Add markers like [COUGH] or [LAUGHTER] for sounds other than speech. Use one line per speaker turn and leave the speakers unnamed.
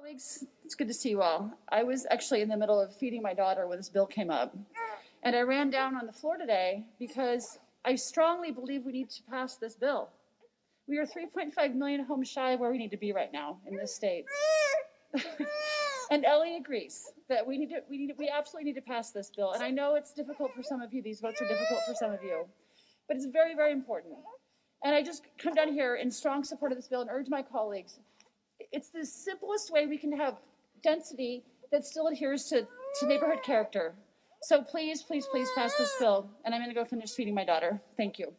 colleagues, it's good to see you all. I was actually in the middle of feeding my daughter when this bill came up. And I ran down on the floor today because I strongly believe we need to pass this bill. We are 3.5 million homes shy of where we need to be right now in this state. [LAUGHS] and Ellie agrees that we need to, we need to, we absolutely need to pass this bill. And I know it's difficult for some of you. These votes are difficult for some of you, but it's very, very important. And I just come down here in strong support of this bill and urge my colleagues. It's the simplest way we can have density that still adheres to, to neighborhood character. So please, please, please pass this bill. And I'm going to go finish feeding my daughter. Thank you.